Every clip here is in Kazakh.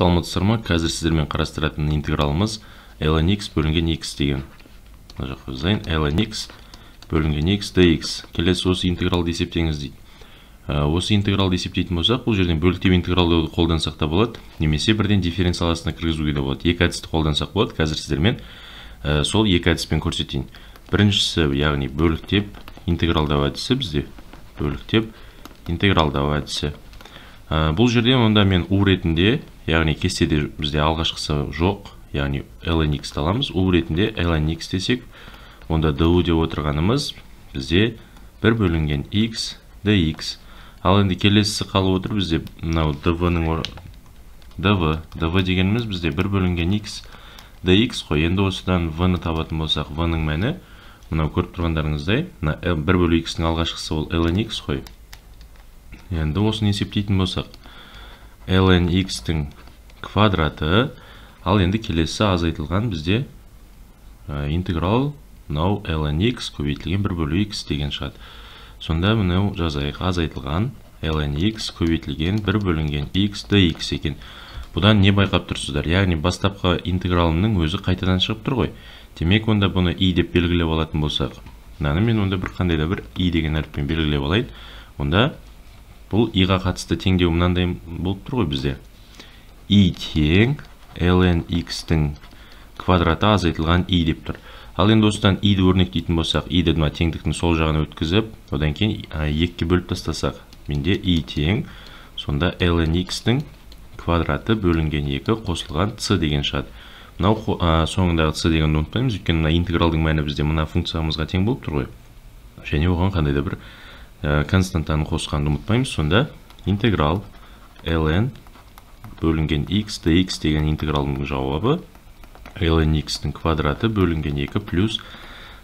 саламатсыздар ма қазір сіздермен қарастыратын интегралымыз ln x бөлінген x деген. Мына жаққа жазайын. Ln x бөлінген x dx келесі осы интегралды есептеңіз дейді. Ә, осы интегралды есептейтін болсақ бұл жерден бөліктеп интегралды қолдансақ та болады немесе бірден дифференциаласына кіргізуге де болады. Екі әдісті қолдансақ болады қазір сіздермен. Ә, сол екі әдіспен көрсетейін. Біріншісі яғни бөліктеп интегралдау әдісі бізде. Бөліктеп интегралдау әдісі. Ә, бұл жерде онда мен у ретінде яғни кестеде бізде алғашқысы жоқ яғни ln x аламыз. У ретінде ln x десек онда ду деп отырғанымыз бізде бір бөлінген x dx ал енді келесісі қалып отыр бізде мынау dv ның dv dv дегеніміз бізде бір бөлінген x dx қой. Енді осыдан v ны табатын болсақ v ның мәні мынау көріп тұрғандарыңыздай мына бір бөлу x ның алғашқысы ол ln x қой. Енді осыны есептейтін болсақ ln x тің квадраты ал енді келесі азайтылған бізде интеграл мынау ln x көбейтілген бір бөлу x деген шығады сонда мынау жазайық азайтылған ln x көбейтілген бір бөлінген x dx екен. Бұдан не байқап тұрсыздар? Яғни бастапқы интегралымның өзі қайтадан шығып тұр ғой. Демек онда бұны i деп белгілеп алатын болсақ мынаны мен онда бір қандай да бір i деген әріппен белгілеп алайын. Онда бұл i-ға қатысты теңдеу мынандай болып тұр ғой бізде. I тең ln x-тің квадраты азайтылған i деп тұр. Ал енді осыдан i-ді өрнектейтін болсақ i-ді мына теңдіктің сол жағына өткізіп одан кейін екіге бөліп тастасақ. Менде i тең сонда ln x-тің квадраты бөлінген екі қосылған c деген шығады мынау соңындағы c дегенді ұмытпаймыз өйткені мына интегралдың мәні бізде мына функциямызға тең болып тұр ғой. Және оған қандай да бір константаны қосқанды ұмытпаймыз. Сонда интеграл ln бөлінген x dx деген интегралдың жауабы ln x-тің квадраты бөлінген 2 плюс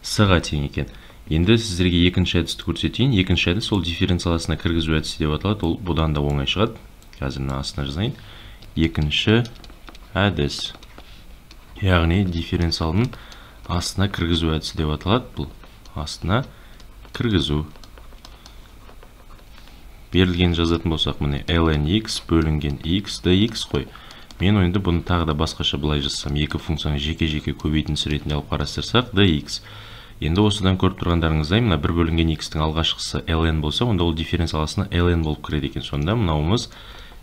с-ға тең екен. Енді сіздерге екінші әдісті көрсетейін. Екінші әдіс ол дифференциаласына кіргізу әдісі деп аталады. Ол бұдан да оңай шығады. Қазір мына астына жазайын. Екінші әдіс. Яғни дифференциалдың астына кіргізу әдісі деп аталады. Бұл астына кіргізу. Берілген жазатын болсақ міне ln x бөлінген x dx қой. Мен енді бұны тағы да басқаша былай жазсам екі функцияны жеке-жеке көбейтіндісі ретінде алып қарастырсақ dx енді осыдан көріп тұрғандарыңыздай мына бір бөлінген x-тің алғашқысы ln болса онда ол дифференциаласына ln болып кіреді екен. Сонда мынауымыз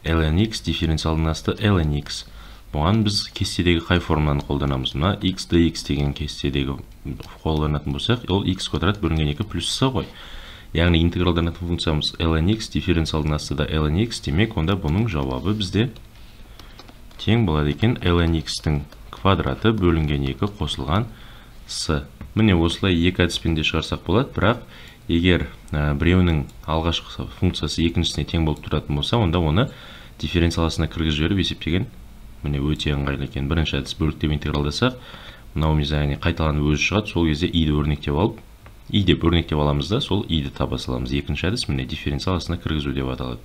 ln x дифференциалдың асты ln x. Бұған біз кестедегі қай формуланы қолданамыз? Мына x dx деген кестедегі қолданатын болсақ ол x квадрат бөлінген 2 плюс с ғой. Яғни интегралданатын функциямыз ln x дифференциалдың асты да x демек онда бұның жауабы бізде тең болады екен. ln x-тің квадраты бөлінген 2 қосылған с. Міне осылай екі әдіспен де шығарсақ болады бірақ егер біреуінің алғашқы функциясы екіншісіне тең болып тұратын болса онда оны дифференциаласына кіргізіп жіберіп есептеген міне өте ыңғайлы екен. Бірінші әдіс бөліктеп интегралдасақ мынау қайталанып өзі шығады. Сол кезде и-ді өрнектеп алып и деп өрнектеп аламыз да сол и-ді таба саламыз екінші әдіс міне дифференциаласына кіргізу деп аталады